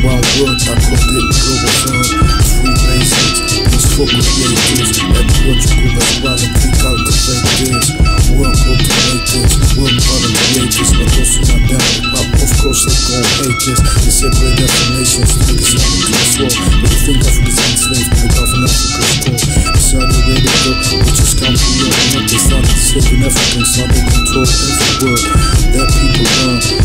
One word I it global firm. Freemasons, peaceful creators. Ecological as well and out the fakers. Work automators, work hard and creators. But those who not down with pop, of course they gon' hate this. They separate definitions, niggas on the class war. But they think Africa's enslaved, but the government Africa's core. Saudi Arabia, which is country of what they enslaving Africans, now they control every word. That people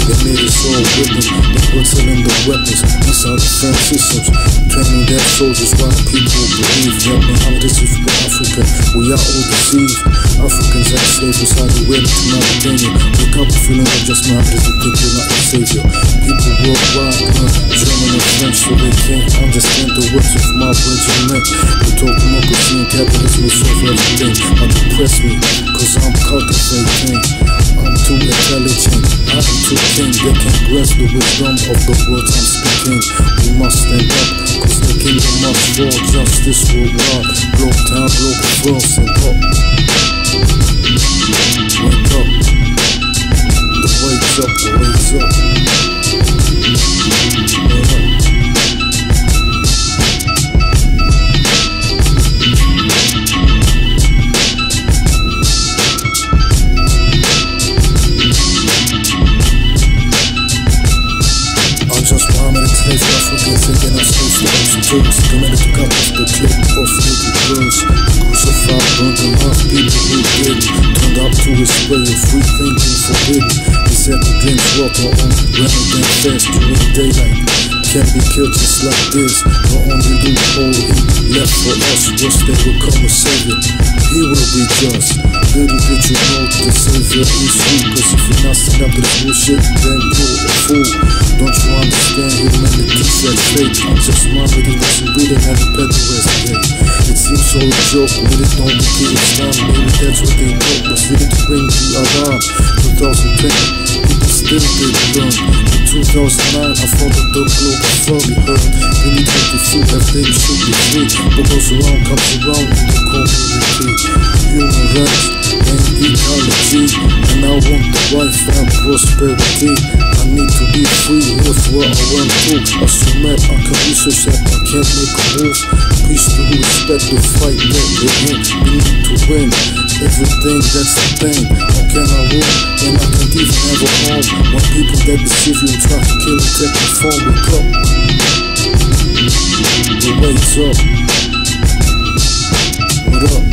they made us all them. They put selling the weapons, missile defense systems, training their soldiers while people believe that Muhammad is for Africa. We are all deceived. Africans are slaves inside the web to Mauritania. Wake up feeling like just Muhammad is think you're not a savior. People worldwide learn German and French so they can't understand the words of my regiment. They talk democracy and capitalism will solve everything. Not depress me, cause I'm cultivating. Too intelligent, I am too king. They can't grasp the wisdom of the words I'm speaking. We must stand up, cause the kingdom must fall. Justice will rise. Globe town, globe world, stand up. The of little girls Crucified, burned them up, people who did Turned up to his way of free thinking forbidden He said the drinks water on Ramadan fast during daylight Can't be killed just like this The only loophole he left for us was they would come a savior we just little bitch, you know the savior is sweet Cause if you're not seen up this bullshit Then you're a fool. Don't you understand? Humanity said fake I'm just marketing this we good and have a better rest day It seems all a joke when it don't repeat its time Maybe that's what they know But feeling to bring the alarm. 2010 People still get done 2000 man afronted the globe fully heard need to be free, that they should be free What goes around comes around in the community Human rights and equality, And I want the wife and prosperity. I need to be free if what I want to I submit, I can research that I can't make a move. Please do respect the fight that we're in We need to win Everything that's a thing. How can I win when I can't even have a home? When people that deceive you and try to kill and take Wake up The up What up?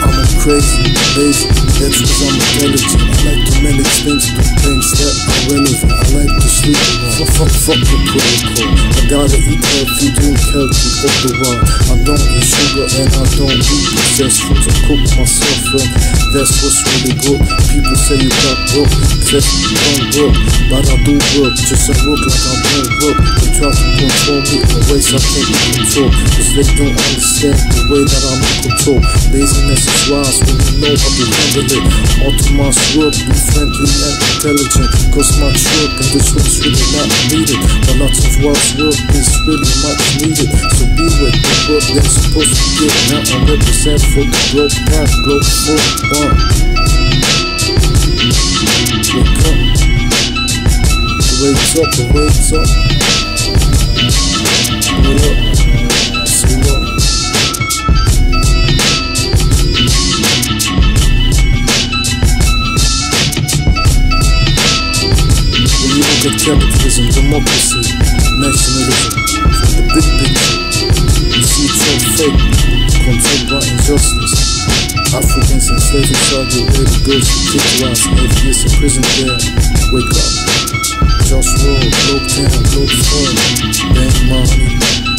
I'm a crazy, lazy, that's cause I'm intelligent. I like to manage things, do things that relevant. I like to sleep around. Fuck, fuck, the protocol. I gotta eat healthy, drink healthy, all the while. I don't eat sugar and I don't eat processed foods. I cook myself and that's what's really good. People say you got work, that you don't work. But I do work, just I work like I don't work. They try to control me in ways I can't control. Cause they don't understand the way that I'm in control. Laziness is wise when you know how to handle it. Autonomous work, be friendly and intelligent. Cause my work and this work's really not needed. But lots of wise work is really much needed. So be with the work that's supposed to get. Now I represent for the globe path, globe for one. Wake up. Wakes up. What up? democracy, nationalism, from the big picture. You see Trump fake, content by injustice. Africans enslaved in Saudi Arabia, girls who kick rocks, eight years in prison there. Wake up. Just roll, broke down, broke fun, bank money.